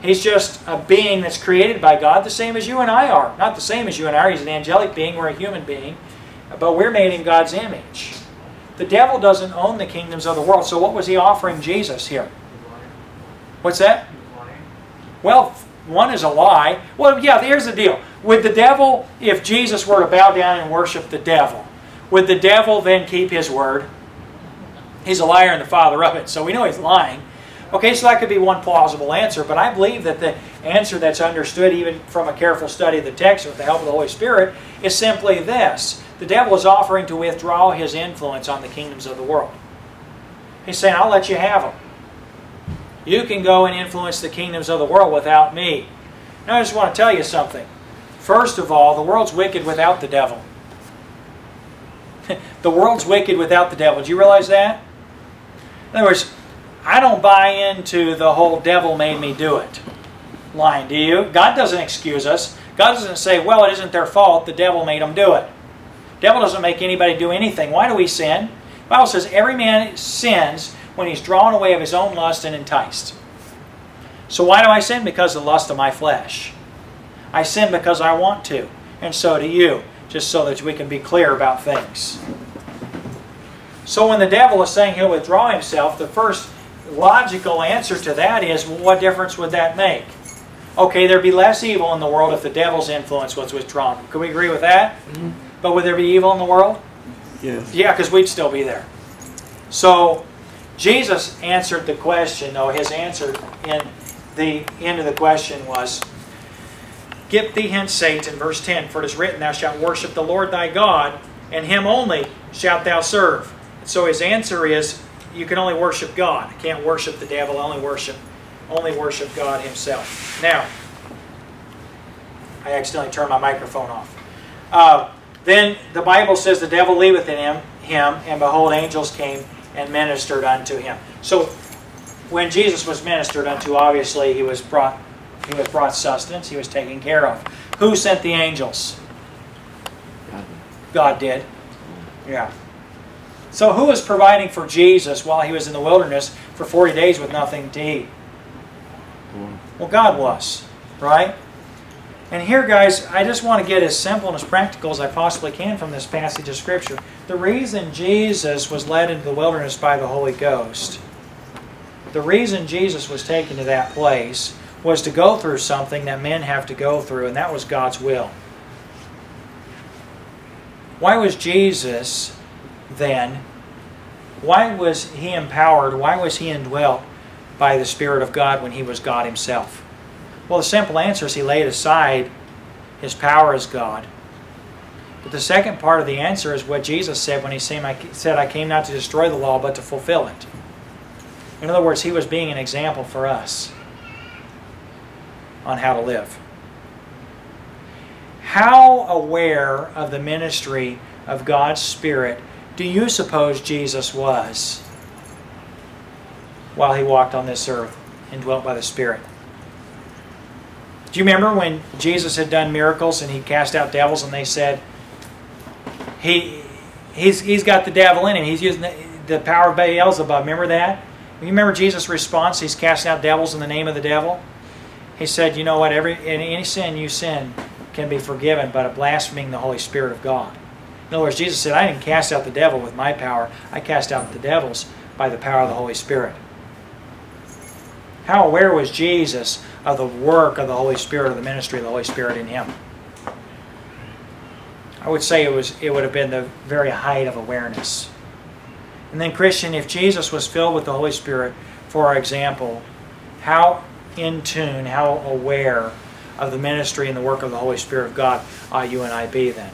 He's just a being that's created by God, the same as you and I are. Not the same as you and I are. He's an angelic being. We're a human being. But we're made in God's image. The devil doesn't own the kingdoms of the world. So what was he offering Jesus here? What's that? Well, one is a lie. Well, yeah, here's the deal. Would the devil, if Jesus were to bow down and worship the devil, would the devil then keep his word? He's a liar and the father of it, so we know he's lying. Okay, so that could be one plausible answer, but I believe that the answer that's understood even from a careful study of the text with the help of the Holy Spirit is simply this. The devil is offering to withdraw his influence on the kingdoms of the world. He's saying, I'll let you have them. You can go and influence the kingdoms of the world without me. Now I just want to tell you something. First of all, the world's wicked without the devil. the world's wicked without the devil. Do you realize that? In other words, I don't buy into the whole devil made me do it line, do you? God doesn't excuse us. God doesn't say, well, it isn't their fault, the devil made them do it. Devil doesn't make anybody do anything. Why do we sin? The Bible says every man sins when he's drawn away of his own lust and enticed. So why do I sin? Because of the lust of my flesh. I sin because I want to, and so do you, just so that we can be clear about things. So when the devil is saying he'll withdraw himself, the first logical answer to that is, well, what difference would that make? Okay, there'd be less evil in the world if the devil's influence was withdrawn. Could we agree with that? Mm -hmm. But would there be evil in the world? Yes. Yeah, because we'd still be there. So Jesus answered the question, though his answer in the end of the question was, Get thee hence, Satan, verse 10, for it is written, Thou shalt worship the Lord thy God, and him only shalt thou serve. So his answer is, you can only worship God. You can't worship the devil, only worship only worship God himself. Now, I accidentally turned my microphone off. Uh, then the Bible says the devil leaveth in him, him, and behold, angels came and ministered unto him. So when Jesus was ministered unto, obviously he was brought he was brought sustenance, he was taken care of. Who sent the angels? God did. Yeah. So who was providing for Jesus while he was in the wilderness for 40 days with nothing to eat? Well, God was, right? And here, guys, I just want to get as simple and as practical as I possibly can from this passage of Scripture. The reason Jesus was led into the wilderness by the Holy Ghost, the reason Jesus was taken to that place was to go through something that men have to go through, and that was God's will. Why was Jesus then, why was he empowered, why was he indwelt by the Spirit of God when he was God himself? Well, the simple answer is he laid aside his power as God. But the second part of the answer is what Jesus said when he said, I came not to destroy the law, but to fulfill it. In other words, he was being an example for us on how to live. How aware of the ministry of God's Spirit do you suppose Jesus was? while he walked on this earth and dwelt by the Spirit. Do you remember when Jesus had done miracles and he cast out devils and they said, he, he's, he's got the devil in him. He's using the, the power of Beelzebub. Remember that? You remember Jesus' response? He's casting out devils in the name of the devil. He said, you know what, every any sin you sin can be forgiven, but a blaspheming the Holy Spirit of God. In other words, Jesus said, I didn't cast out the devil with my power. I cast out the devils by the power of the Holy Spirit. How aware was Jesus of the work of the Holy Spirit, of the ministry of the Holy Spirit in him? I would say it was it would have been the very height of awareness. And then Christian, if Jesus was filled with the Holy Spirit, for example, how in tune, how aware of the ministry and the work of the Holy Spirit of God ought you and I be then?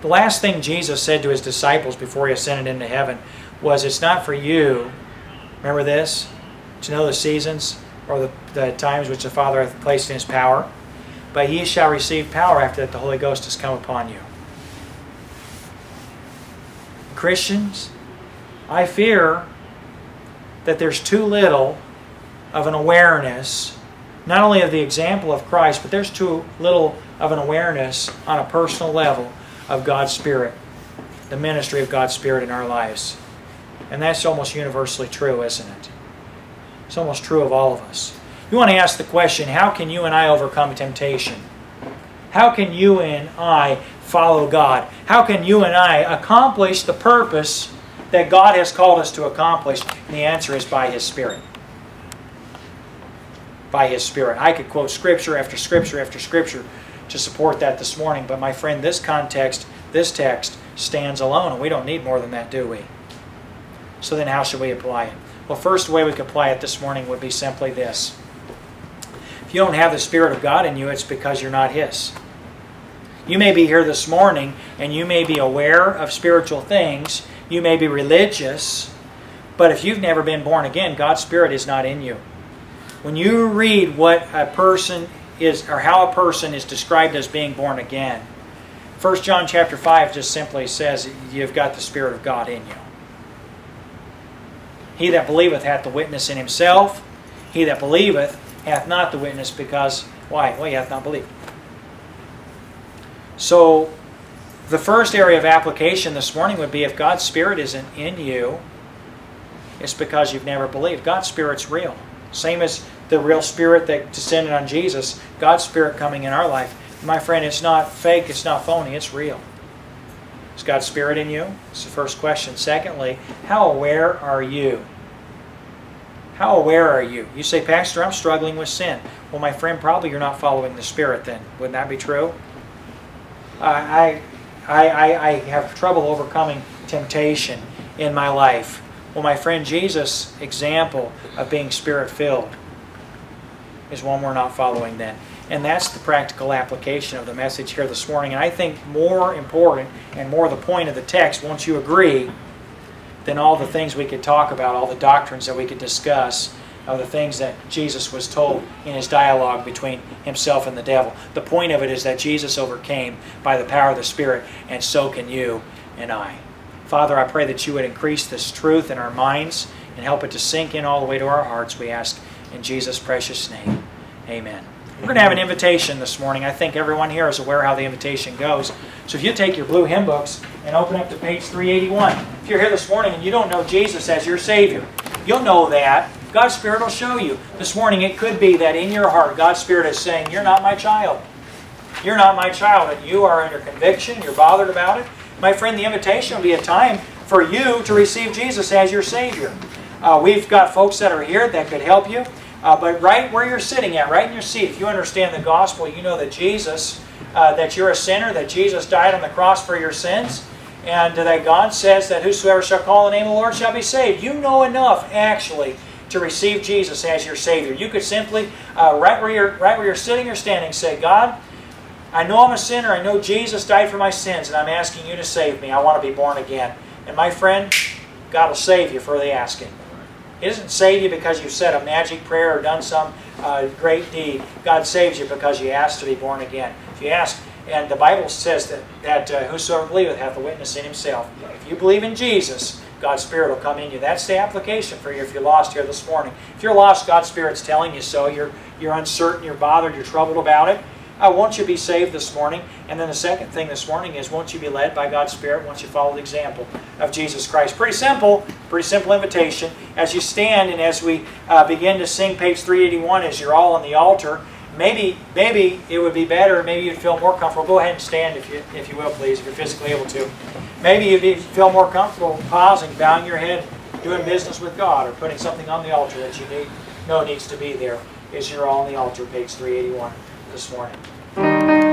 The last thing Jesus said to his disciples before he ascended into heaven was, It's not for you Remember this? To know the seasons or the, the times which the Father hath placed in his power. But ye shall receive power after that the Holy Ghost has come upon you. Christians, I fear that there's too little of an awareness, not only of the example of Christ, but there's too little of an awareness on a personal level of God's Spirit, the ministry of God's Spirit in our lives. And that's almost universally true, isn't it? It's almost true of all of us. You want to ask the question, how can you and I overcome temptation? How can you and I follow God? How can you and I accomplish the purpose that God has called us to accomplish? And the answer is by His Spirit. By His Spirit. I could quote Scripture after Scripture after Scripture to support that this morning, but my friend, this context, this text stands alone, and we don't need more than that, do we? So then how should we apply it? Well, first way we could apply it this morning would be simply this. If you don't have the Spirit of God in you, it's because you're not His. You may be here this morning and you may be aware of spiritual things. You may be religious. But if you've never been born again, God's Spirit is not in you. When you read what a person is, or how a person is described as being born again, 1 John chapter 5 just simply says you've got the Spirit of God in you. He that believeth hath the witness in himself. He that believeth hath not the witness because, why? Well, he hath not believed. So, the first area of application this morning would be if God's Spirit isn't in you, it's because you've never believed. God's Spirit's real. Same as the real Spirit that descended on Jesus, God's Spirit coming in our life. My friend, it's not fake, it's not phony, it's real. Is God's Spirit in you? That's the first question. Secondly, how aware are you? How aware are you? You say, Pastor, I'm struggling with sin. Well, my friend, probably you're not following the Spirit then. Wouldn't that be true? I, I, I, I have trouble overcoming temptation in my life. Well, my friend, Jesus' example of being Spirit-filled is one we're not following then. And that's the practical application of the message here this morning. And I think more important and more the point of the text, once you agree, than all the things we could talk about, all the doctrines that we could discuss, of the things that Jesus was told in his dialogue between himself and the devil. The point of it is that Jesus overcame by the power of the Spirit, and so can you and I. Father, I pray that you would increase this truth in our minds and help it to sink in all the way to our hearts, we ask in Jesus' precious name. Amen. We're going to have an invitation this morning. I think everyone here is aware how the invitation goes. So if you take your blue hymn books and open up to page 381, if you're here this morning and you don't know Jesus as your Savior, you'll know that. God's Spirit will show you. This morning it could be that in your heart God's Spirit is saying, you're not my child. You're not my child and you are under conviction, you're bothered about it. My friend, the invitation will be a time for you to receive Jesus as your Savior. Uh, we've got folks that are here that could help you. Uh, but right where you're sitting at, right in your seat, if you understand the gospel, you know that Jesus, uh, that you're a sinner, that Jesus died on the cross for your sins, and that God says that whosoever shall call the name of the Lord shall be saved. You know enough, actually, to receive Jesus as your Savior. You could simply, uh, right, where you're, right where you're sitting or standing, say, God, I know I'm a sinner. I know Jesus died for my sins, and I'm asking you to save me. I want to be born again. And my friend, God will save you for the asking. He doesn't save you because you've said a magic prayer or done some uh, great deed. God saves you because you asked to be born again. If you ask, and the Bible says that, that uh, whosoever believeth hath a witness in himself. If you believe in Jesus, God's Spirit will come in you. That's the application for you if you're lost here this morning. If you're lost, God's Spirit's telling you so. You're, you're uncertain, you're bothered, you're troubled about it. Uh, won't you be saved this morning? And then the second thing this morning is, won't you be led by God's Spirit once you follow the example of Jesus Christ? Pretty simple, pretty simple invitation. As you stand and as we uh, begin to sing page 381, as you're all on the altar, maybe maybe it would be better, maybe you'd feel more comfortable. Go ahead and stand if you, if you will, please, if you're physically able to. Maybe you'd feel more comfortable pausing, bowing your head, doing business with God, or putting something on the altar that you need, know needs to be there as you're all on the altar, page 381 this morning.